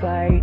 play.